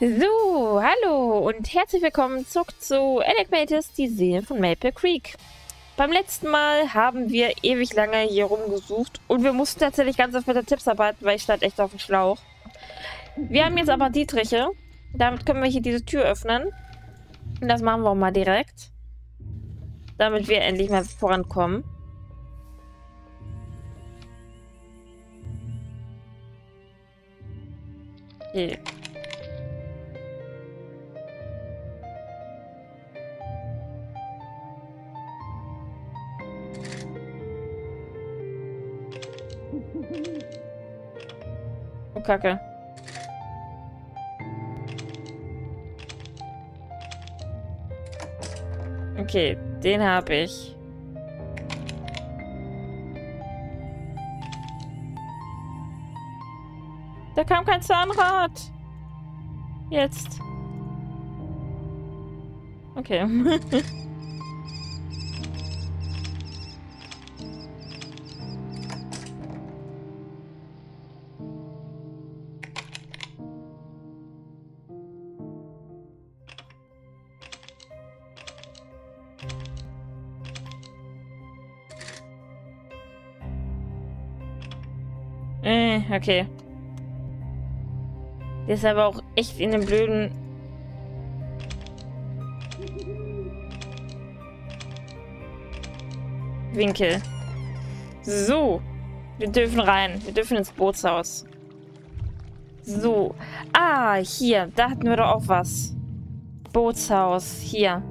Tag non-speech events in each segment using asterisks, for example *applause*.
So, hallo und herzlich willkommen zurück zu Enigmatis, die Seelen von Maple Creek. Beim letzten Mal haben wir ewig lange hier rumgesucht und wir mussten tatsächlich ganz oft mit den Tipps arbeiten, weil ich stand echt auf dem Schlauch. Wir haben jetzt aber Dietriche. Damit können wir hier diese Tür öffnen. Und das machen wir auch mal direkt. Damit wir endlich mal vorankommen. Okay. Kacke. Okay, den habe ich. Da kam kein Zahnrad. Jetzt. Okay. *laughs* okay. Der ist aber auch echt in dem blöden... Winkel. So. Wir dürfen rein. Wir dürfen ins Bootshaus. So. Ah, hier. Da hatten wir doch auch was. Bootshaus. Hier.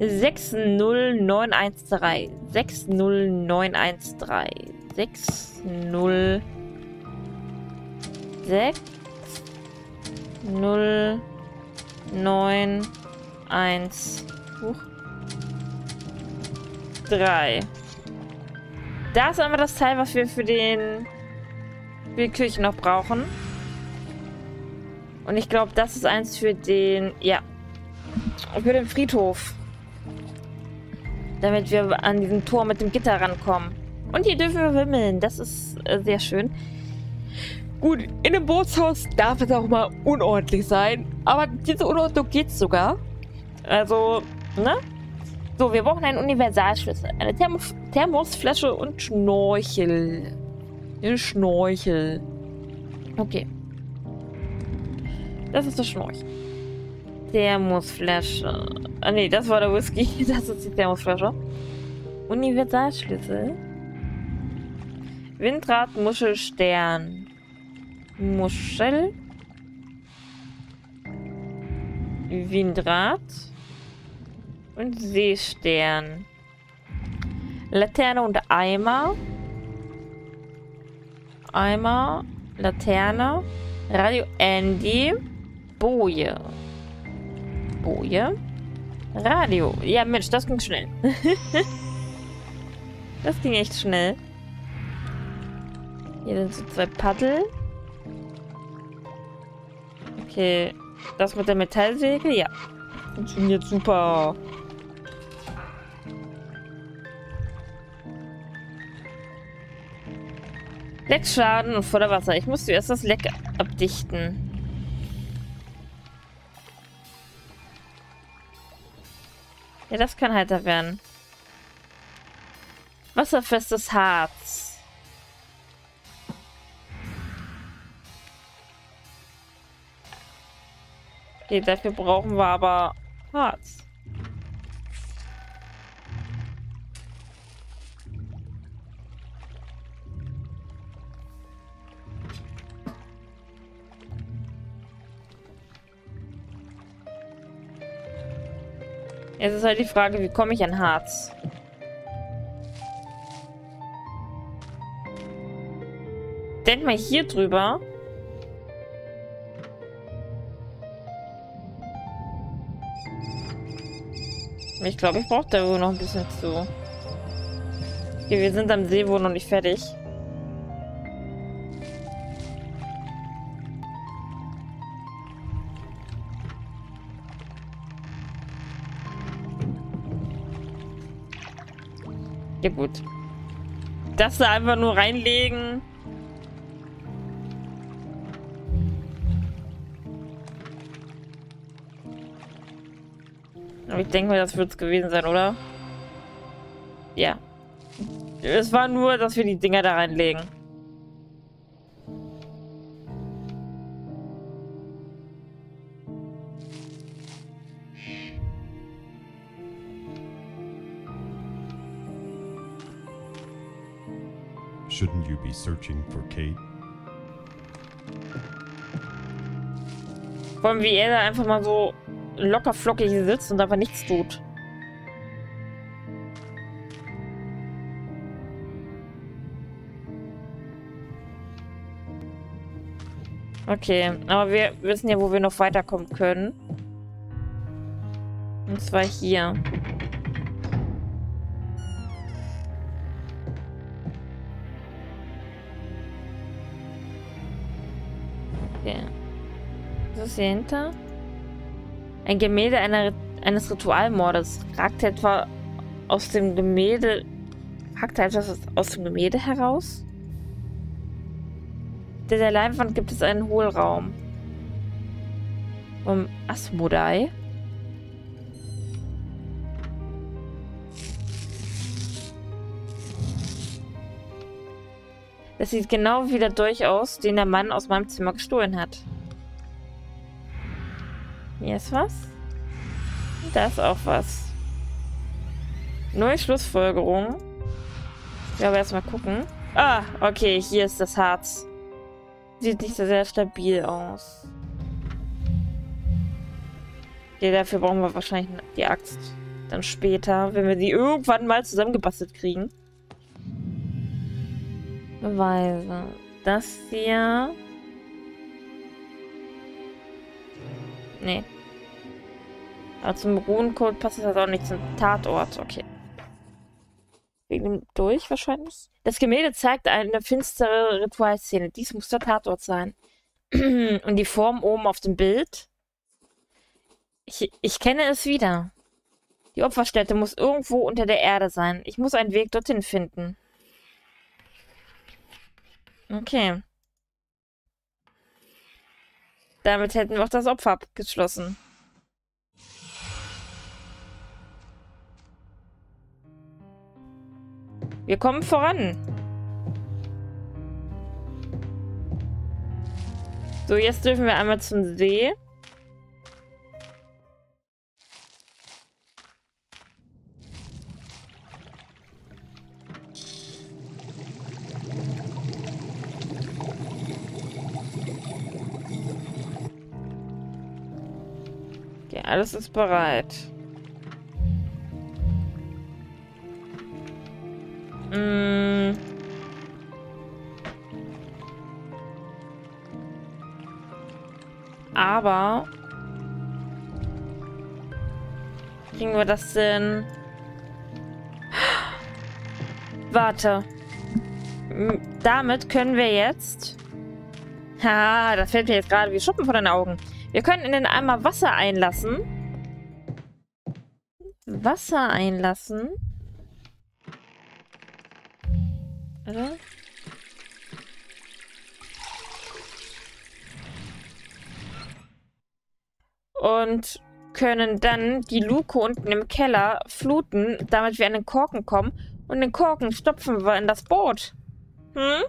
60913. 60913. 606 0 9 1 Huch. 3. Da ist aber das Teil, was wir für den Kirche noch brauchen. Und ich glaube, das ist eins für den, ja, für den Friedhof. Damit wir an diesen Tor mit dem Gitter rankommen. Und hier dürfen wir wimmeln. Das ist äh, sehr schön. Gut, in einem Bootshaus darf es auch mal unordentlich sein. Aber diese Unordnung geht sogar. Also, ne? So, wir brauchen einen Universalschlüssel. Eine Thermo Thermosflasche und Schnorchel. Ein Schnorchel. Okay. Das ist der Schnorchel. Thermosflasche. Ah, nee, das war der Whisky. *laughs* Das ist die Thermosflasche. Universalschlüssel. Windrad, Muschel, Stern. Muschel. Windrad. Und Seestern. Laterne und Eimer. Eimer. Laterne. Radio Andy. Boje. Boje. Radio. Ja, Mensch, das ging schnell. *laughs* das ging echt schnell. Hier sind so zwei Paddel. Okay. Das mit der Metallsäge? Ja. Funktioniert super. Leckschaden und Vorderwasser. Ich muss zuerst das Leck abdichten. Ja, das kann heiter werden. Wasserfestes Harz. Okay, dafür brauchen wir aber Harz. Jetzt ist halt die Frage, wie komme ich an Harz? Denk mal hier drüber. Ich glaube, ich brauche da wohl noch ein bisschen zu. Okay, wir sind am See wohl noch nicht fertig. Ja gut. Das da einfach nur reinlegen. Ich denke mal, das wird es gewesen sein, oder? Ja. Es war nur, dass wir die Dinger da reinlegen. Shouldn't you be searching for Kate? Wie er da einfach mal so locker flockig sitzt und einfach nichts tut. Okay, aber wir wissen ja, wo wir noch weiterkommen können. Und zwar hier. Okay. Was ist hier hinter? Ein Gemälde einer, eines Ritualmordes. Ragt etwa aus dem Gemälde... Ragt etwas aus dem Gemälde heraus? Hinter der Leinwand gibt es einen Hohlraum. Um Asmodai. Das sieht genau wie der Dolch aus, den der Mann aus meinem Zimmer gestohlen hat. Hier ist was. Da ist auch was. Neue Schlussfolgerung. Ja, aber erstmal gucken. Ah, okay, hier ist das Harz. Sieht nicht so sehr stabil aus. Okay, dafür brauchen wir wahrscheinlich die Axt. Dann später, wenn wir die irgendwann mal zusammengebastelt kriegen. Beweise. Das hier. Nee. Aber zum Ruhencode passt das auch nicht zum Tatort. Okay. Wegen dem Durch wahrscheinlich. Das Gemälde zeigt eine finstere Ritualszene. Dies muss der Tatort sein. *clears throat* Und die Form oben auf dem Bild. Ich, ich kenne es wieder. Die Opferstätte muss irgendwo unter der Erde sein. Ich muss einen Weg dorthin finden. Okay. Damit hätten wir auch das Opfer abgeschlossen. Wir kommen voran. So, jetzt dürfen wir einmal zum See. Alles ist bereit. Mm. Aber kriegen wir das denn? *gasps* Warte. Damit können wir jetzt... Ha, das fällt mir jetzt gerade wie Schuppen vor den Augen. Wir können in den Eimer Wasser einlassen. Wasser einlassen. Oder? Und können dann die Luke unten im Keller fluten, damit wir an den Korken kommen. Und den Korken stopfen wir in das Boot. Hm?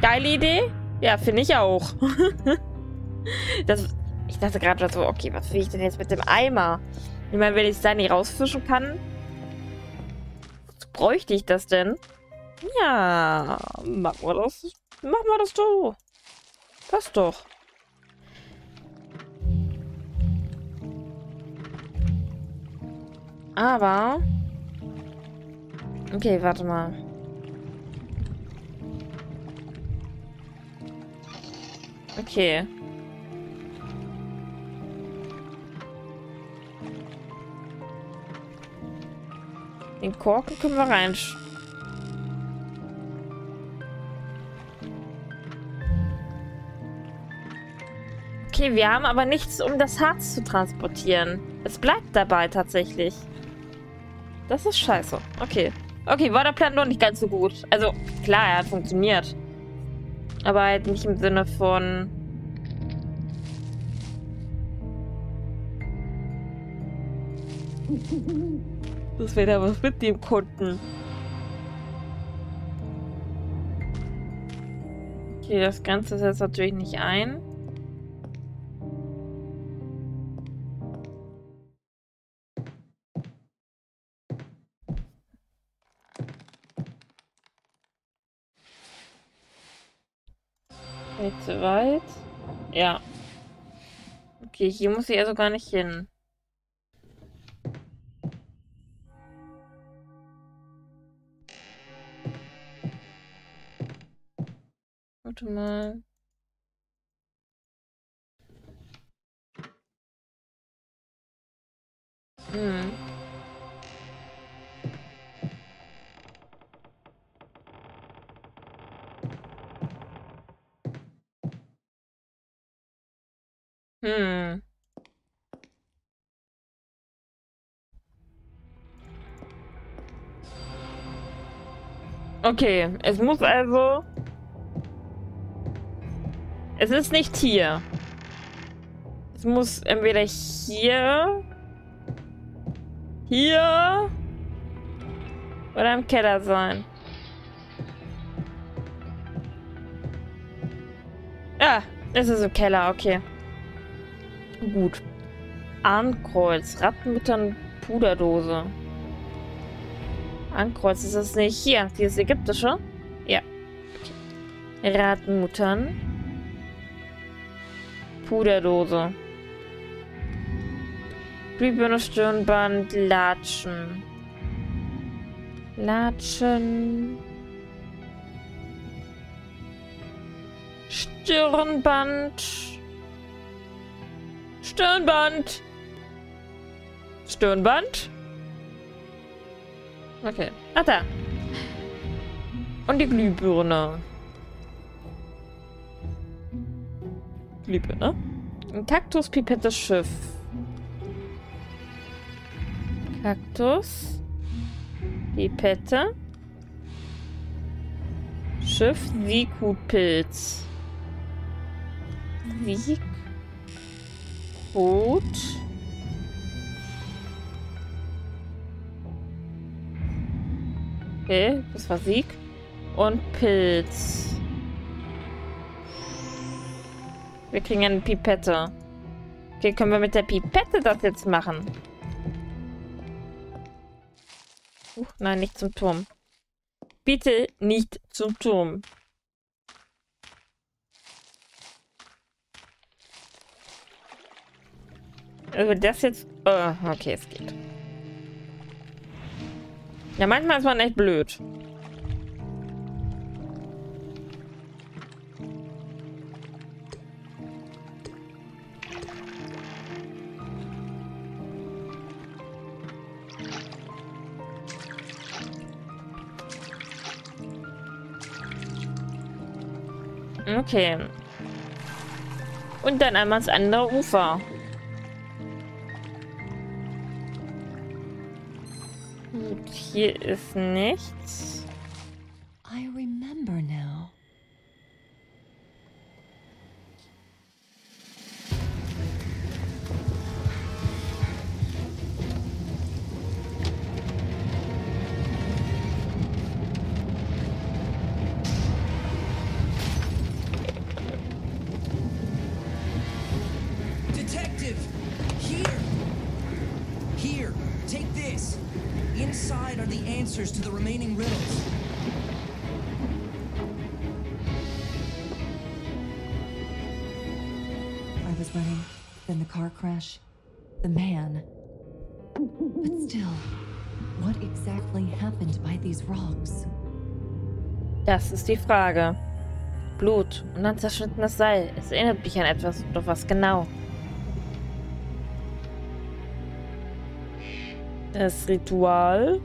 Geile Idee? Ja, finde ich auch. *laughs* das, ich dachte gerade so, okay, was will ich denn jetzt mit dem Eimer? Ich meine, wenn ich es da nicht rausfischen kann, bräuchte ich das denn? Ja, machen wir das. Machen wir das so. Passt doch. Aber... Okay, warte mal. Okay. Den Korken können wir rein. Okay, wir haben aber nichts, um das Harz zu transportieren. Es bleibt dabei tatsächlich. Das ist scheiße. Okay. Okay, war der Plan noch nicht ganz so gut. Also, klar, er hat funktioniert. Aber halt nicht im Sinne von... Dass wir da was mitnehmen konnten. Okay, das Ganze setzt natürlich nicht ein. Nicht zu weit. Ja. Okay, hier muss ich also gar nicht hin. Warte mal. Hm. Hm. Okay, es muss also... Es ist nicht hier. Es muss entweder hier... Hier... Oder im Keller sein. Ah, es ist im Keller, okay. Gut. Armkreuz, Rattenmuttern, Puderdose. Armkreuz ist das nicht. Hier, dieses ägyptische. Ja. Okay. Rattenmuttern. Puderdose. Glühbirne, Stirnband, Latschen. Latschen. Stirnband. Stirnband. Stirnband? Okay. Ah, da. Und die Glühbirne. Glühbirne. Ein Kaktus, Pipette, Schiff. Kaktus. Pipette. Schiff, Siegutpilz. Sieg. Gut. Okay, das war Sieg. Und Pilz. Wir kriegen eine Pipette. Okay, können wir mit der Pipette das jetzt machen? Uh, nein, nicht zum Turm. Bitte nicht zum Turm. Also das jetzt... Oh, okay, es geht. Ja, manchmal ist man echt blöd. Okay. Und dann einmal das andere Ufer. hier ist nichts. Running, then the car crash, the man. But still, what exactly happened by these rocks? Das ist die Frage. Blut und ein zerschnittenes Seil. Es erinnert mich an etwas, doch was genau. Das Ritual.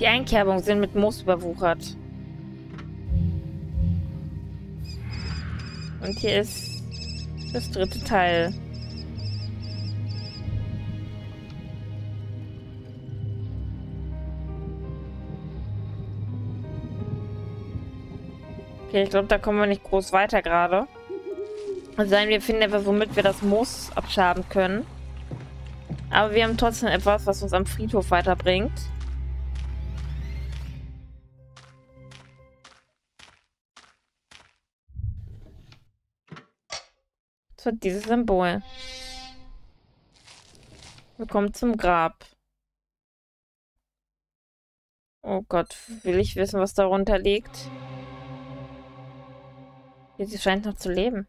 Die Einkerbungen sind mit Moos überwuchert. Und hier ist das dritte Teil. Okay, ich glaube, da kommen wir nicht groß weiter gerade. Also sein, wir finden etwas, womit wir das Moos abschaben können. Aber wir haben trotzdem etwas, was uns am Friedhof weiterbringt. Das wird dieses Symbol. Wir kommen zum Grab. Oh Gott, will ich wissen, was darunter liegt? Sie scheint noch zu leben.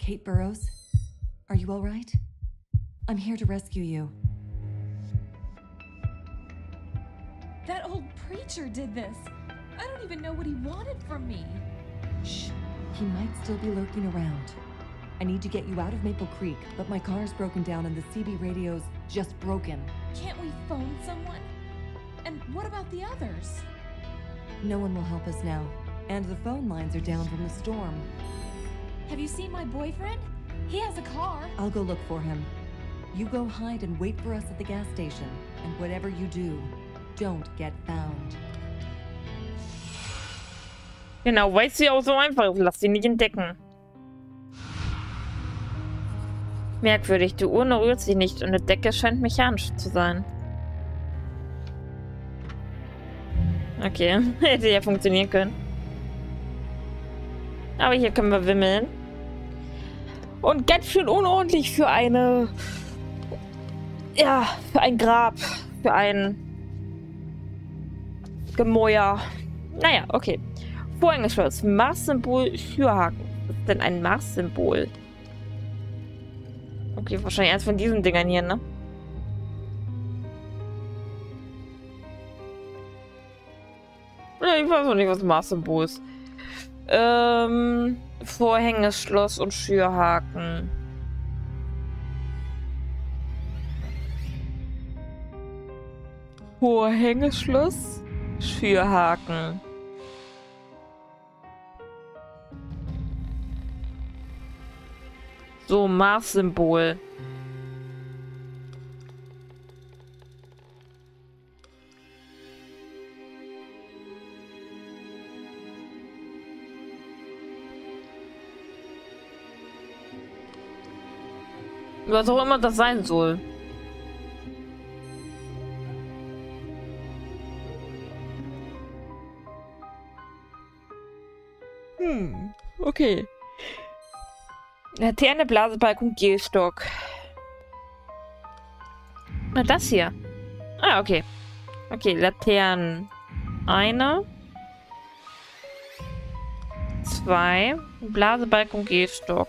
Kate Burrows, are you all right? I'm here to rescue you. That old preacher did this. I don't even know what he wanted from me. Shh. He might still be lurking around. I need to get you out of Maple Creek, but my car's broken down and the CB radio's just broken. Can't we phone someone? And what about the others? No one will help us now, and the phone lines are down from the storm. Have you seen my boyfriend? He has a car. I'll go look for him. You go hide and wait for us at the gas station, and whatever you do, don't get found. Genau, weil sie auch so einfach ist. Lass sie nicht entdecken. Merkwürdig, die Urne rührt sich nicht und die Decke scheint mechanisch zu sein. Okay, *laughs* hätte ja funktionieren können. Aber hier können wir wimmeln. Und ganz schön unordentlich für eine... Ja, für ein Grab. Für ein... Gemäuer. Naja, okay. Vorhängeschloss. Mars-Symbol, Schürhaken. Was ist denn ein Mars-Symbol? Okay, wahrscheinlich eins von diesen Dingern hier, ne? Ich weiß auch nicht, was Mars-Symbol ist. Ähm, Vorhängeschloss und Schürhaken. Vorhängeschloss, Schürhaken. So, Mars-Symbol. Was auch immer das sein soll. Hm, okay. Laterne, Blasebalken, Gehstock. Na, das hier. Ah, okay. Okay, Laternen. Eine. Zwei. Blasebalg und Gehstock.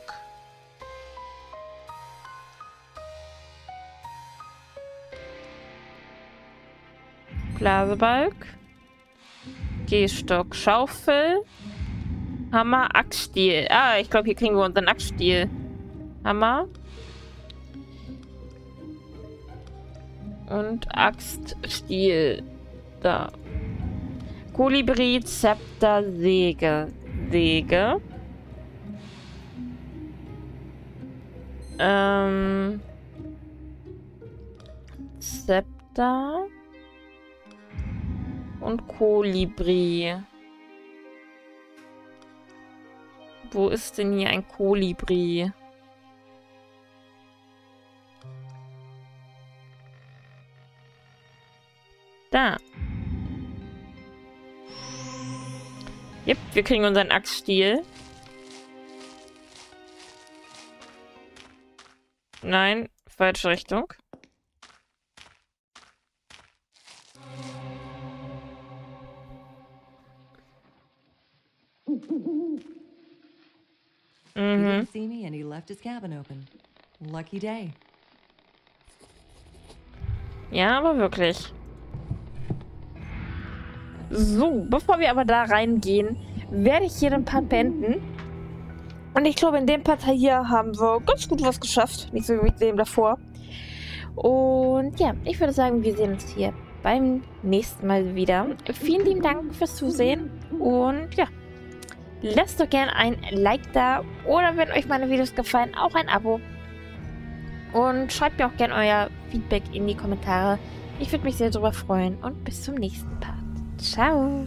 Blasebalg. Gehstock. Schaufel. Hammer, Axtstiel. Ah, ich glaube, hier kriegen wir unseren Axtstiel. Hammer. Und Axtstiel. Da. Kolibri, Zepter, Säge. Säge. Ähm. Zepter. Und Kolibri. Wo ist denn hier ein Kolibri? Da. Yep, wir kriegen unseren Axtstiel. Nein, falsche Richtung. See me and he left his cabin open. Lucky day. Ja, aber wirklich. So, bevor wir aber da reingehen, werde ich hier den Part beenden. Und ich glaube, in dem Part hier haben wir ganz gut was geschafft. Nicht so wie mit dem davor. Und ja, ich würde sagen, wir sehen uns hier beim nächsten Mal wieder. Vielen lieben Dank fürs Zusehen. Und ja, lasst doch gerne ein Like da. Oder wenn euch meine Videos gefallen, auch ein Abo. Und schreibt mir auch gerne euer Feedback in die Kommentare. Ich würde mich sehr darüber freuen. Und bis zum nächsten Part. Ciao.